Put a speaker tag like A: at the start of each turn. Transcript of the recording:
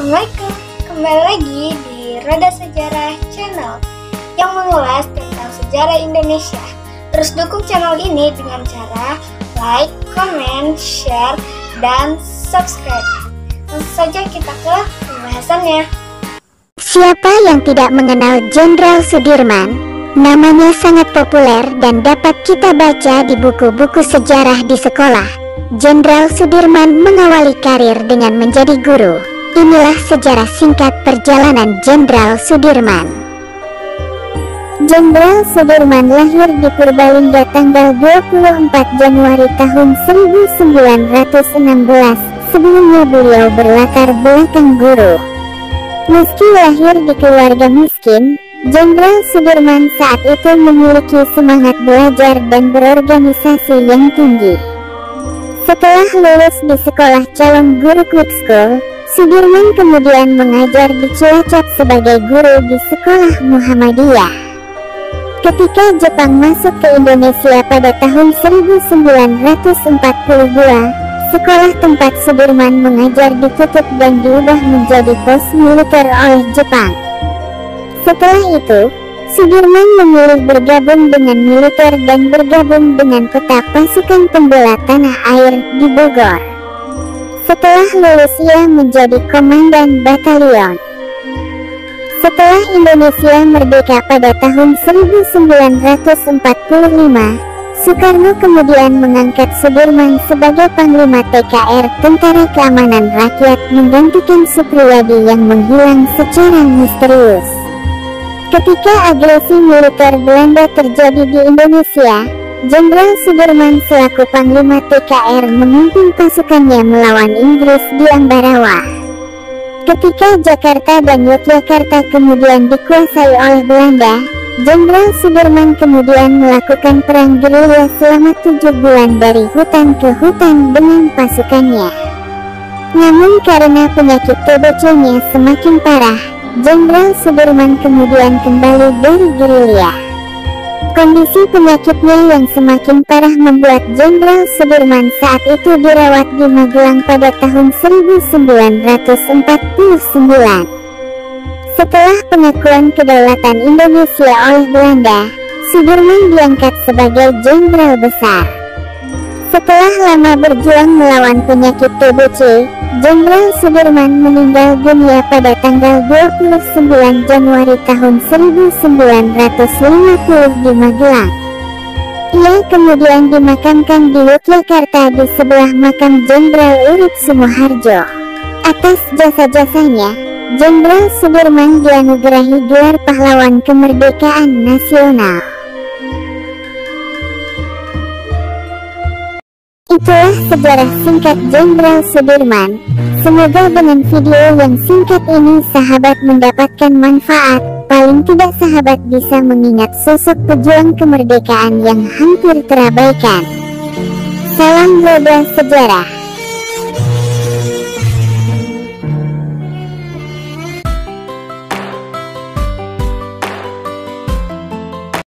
A: Assalamualaikum, kembali lagi di Roda Sejarah Channel yang mengulas tentang sejarah Indonesia. Terus dukung channel ini dengan cara like, comment, share, dan subscribe. Langsung saja kita ke pembahasannya.
B: Siapa yang tidak mengenal Jenderal Sudirman? Namanya sangat populer dan dapat kita baca di buku-buku sejarah di sekolah. Jenderal Sudirman mengawali karir dengan menjadi guru. Inilah sejarah singkat perjalanan Jenderal Sudirman. Jenderal Sudirman lahir di Purbalingga tanggal 24 Januari tahun 1916. Sebelumnya beliau berlatar belakang guru. Meski lahir di keluarga miskin, Jenderal Sudirman saat itu memiliki semangat belajar dan berorganisasi yang tinggi. Setelah lulus di sekolah calon guru quick Sudirman kemudian mengajar di Cilacap sebagai guru di sekolah Muhammadiyah. Ketika Jepang masuk ke Indonesia pada tahun 1942, sekolah tempat Sudirman mengajar ditutup dan diubah menjadi pos militer oleh Jepang. Setelah itu, Sudirman memilih bergabung dengan militer dan bergabung dengan peta pasukan pembela tanah air di Bogor. Setelah lulus menjadi komandan batalion. Setelah Indonesia merdeka pada tahun 1945, Soekarno kemudian mengangkat Sudirman sebagai Panglima TKR Tentara Keamanan Rakyat menggantikan Supriyadi yang menghilang secara misterius. Ketika agresi militer Belanda terjadi di Indonesia, Jenderal Sudirman selaku Panglima TKR memimpin pasukannya melawan Inggris di Ambarawa. Ketika Jakarta dan Yogyakarta kemudian dikuasai oleh Belanda, Jenderal Sudirman kemudian melakukan perang gerilya selama tujuh bulan dari hutan ke hutan dengan pasukannya. Namun karena penyakit TBC-nya semakin parah, Jenderal Sudirman kemudian kembali dari gerilya. Kondisi penyakitnya yang semakin parah membuat Jenderal Sudirman saat itu dirawat di Magelang pada tahun 1949. Setelah pengakuan kedaulatan Indonesia oleh Belanda, Sudirman diangkat sebagai jenderal besar. Setelah lama berjuang melawan penyakit TBC, Jenderal Sudirman meninggal dunia pada tanggal 29 Januari tahun 1950 di Magelang. Ia kemudian dimakamkan di Yogyakarta di sebelah makam Jenderal Urip Sumoharjo. Atas jasa-jasanya, Jenderal Sudirman dianugerahi gelar pahlawan kemerdekaan nasional. Itulah sejarah singkat Jenderal Sudirman. Semoga dengan video yang singkat ini sahabat mendapatkan manfaat. Paling tidak sahabat bisa mengingat sosok pejuang kemerdekaan yang hampir terabaikan. Salam Roda Sejarah